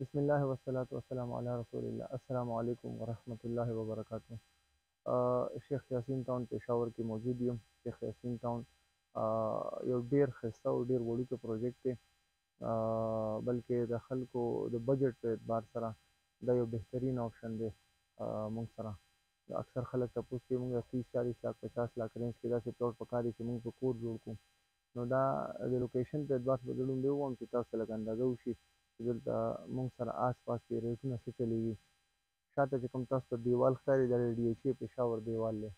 بسم الله والصلاة والسلام علی رسول الله السلام علیکم ورحمت الله وبرکاته شیخ یاسین ټاون پېښور کې موجود یم شیخ یاسین ټاون یو ډیر خسته او ډیر وړوکی پروجیکټ دی بلکې د خلکو د بجټ په اعتبار سره دا یو بهترین آپشن دی موږ سره اکثر خلک تپوس کوي موږ 30 40 لاک 50 لاک رینج کې داسې پلاټ پکار دي چې موږ په کور جوړ کړو نو دا د لوکیشن په اعتبار سره به زه لومړی ووایم چې تاسو ته لږه اندازه وشي چې دلته موږ سره آس پاس کې ریټونه څه چلیږي. شاته چې کوم تاسو ته دیوال ښکاري دا د ډي ایچ ای پېښور دیوال دی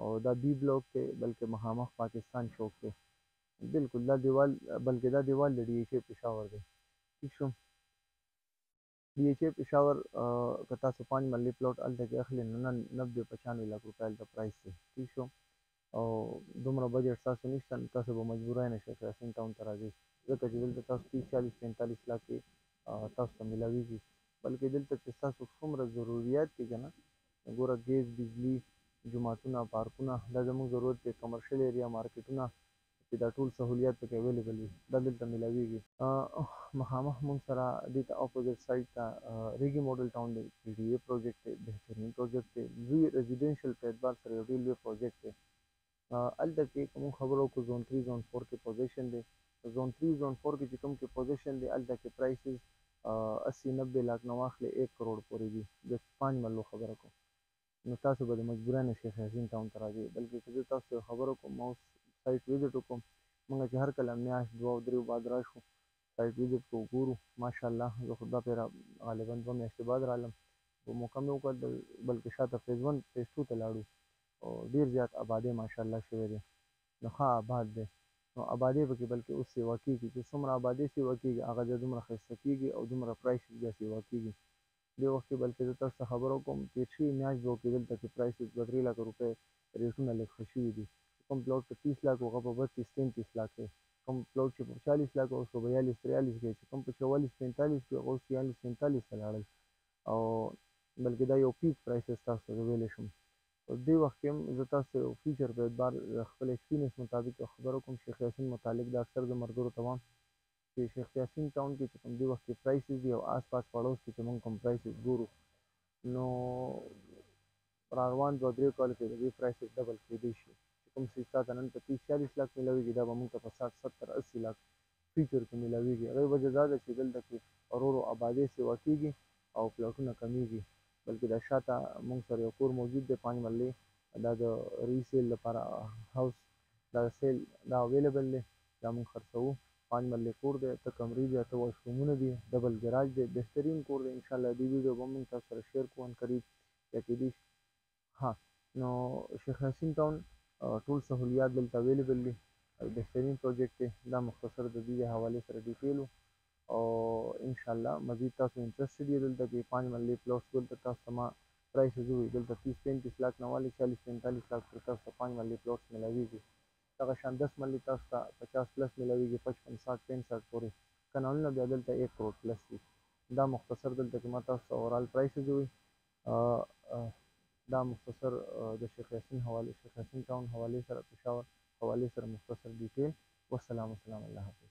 او دا بي بلاک دی بلکې مخامخ پاکستان چوک دی بلکل دا دیوال بلکې دا دیوال د ډي ایچ ای پېښور دی ټیک شو. ډي ايچ اي پشاور که تاسو پانچ مرلي پلاټ هلته کې اخلي نو نن نبدې پچانوي لاک روپۍ هلته پرائس دی ټيک شو او دومره بجټ ستاسو نشته نو تاسو به مجبوراينه شيخ ياسين ټاون ته راځئ ځکه چې دلته تاسو تيس چاليس پينتاليس لاک کې تاسو ته ملاويږي بلکې دلته چې ستاسو څومره ضروريات دي کنه نو ګوره ګيس بجلي جوماتونه پارکونه دا زموږ ضرورت دی کمرشل ايريا مارکيټونه چی دا ټول سهولیات پکی اویلیبل وی دا دلته میلاویږی. مخامخ مونږ سره دی ته اپوزیټ سایډ ته ریګی موډل ټاون دی پی ډی ای پروجیکټ دی بهترین پروجیکټ دی لوی ریزیډنشل په اعتبار سره یو ډیر لوی پروجیکټ دی هلته کی که مونږ خبره وکړو زون تری زون فور کی پوزیشن دی په زون تری زون فور کی چی کوم کی پوزیشن دی هلته کی پرایسز اسی نبه لاک نه واخلی ایک کروړ پوری دی د پانچ ملو خبره کوم نو تاسو به د مجبورا نه شیخ یاسین ټاون ته راځی بلکه که زه تاسو ته یو خبر وکړم ما اوس سایټ ویزټ وکړم مونږ چې هر کله میاشت دوه او دریو بعد راشو سایټ ویزټ کوو ګورو ماشاالله زه خو دا پیره غالبا دوه میاشتې بعد رالم په موقع می وکتل بلکه شاته فیز ون فیز ټو ته لاړو او ډیر زیات ابادی ماشاالله شوی دی نو ښه اباد دی نو ابادی پکې بلکه اوس سیوا کیږی چې څومره ابادی سیوا کیږی هغه بیا دومره ښایسته کیږی او دومره پرایسز بیا سیوا کیږی. دې وخت کې بلکې زه تاسو ته خبره کوم، تېر شوي مياشت دوه کې دلته کې پرايسز دوه درې لاکه روپۍ ريټونه لږ ښه شوي دي. که کوم پلاټ په تيس لاکه و هغه به بتيس تينتيس لاکه وي. کوم پلاټ چې په چاليس لاکه و اوس په بياليس ترياليس ګي چې کوم په چواليس پينتاليس ګي هغه اوس چياليس پينتاليس ته لاړل او بلکې دا يو پيک پرايسز تاسو ته زه ويلی شم. په دې وخت کې هم زه تاسو ته يو فيوچر په اعتبار د خپل ايکسپيرينس مطابق يو خبره کوم شيخ ياسين متعلق دا اکثر زه مرګرو ته وايم چې شیخ یاسین ټاون کې چې کوم دې وخت کې پرایسز دي او آس پاس پړوس کې چې موږ کوم پرایسز ګورو نو راروان دوه درې کالو کې د دې پرایسز ډبل کېدی شي چې کوم څیز تا ته نن په تیس چالیس لاک میلاویږي دا به موږ ته په ساټ ستر اسي لاک فیوچر کې میلاویږي هغې وجه دا ده چې دلته کې ورو ورو ابادۍ سیوا کیږي او پلاټونه کمیږي بلکې دا شاته موږ سره یو کور موجود دی پانچ مرلې دا د ری سیل لپاره هاوس دا سیل دا اویلیبل دی دا موږ خرڅوو پانچ مرلې کور دی اته کمرې دي اته واش رومونه دي ډبل ګراج دی بهترین کور دی انشاالله دې ویډیو به هم موږ تاسو سره شیر کوو عنقریب یا کیدای شي ها نو شیخ نسیم ټاون ټول سهولیات دلته اویلیبل دي بهترین پروجیکټ دی دا مختصر د دې د حوالې سره ډیټیل وو او انشاالله مزید تاسو انټرسټډ یې دلته کې پانچ مرلې پلاټس دلته تاسو ته ما پرایسز وویل دلته تیس پینتیس لاک نه والې چالیس پینتالیس لاک پورې تاسو ته پانچ مرلې پلاټس ملاویږي دغه شان دس منلی تاسو ته پچاس پلس ملاویږی پچپن ساټ پنج ساټ پوری کنالونه بیا دلته ایک کروړ پلس دی دا مختصر دلته کی ما تاسو ته اورال پرایسز ووی دا مختصر د شیخ یاسین حوالی شیخ یاسین ټاون حوالی سره پشاور حوالی سره مختصر ډیټیل وسلام اسلام الله حافظ.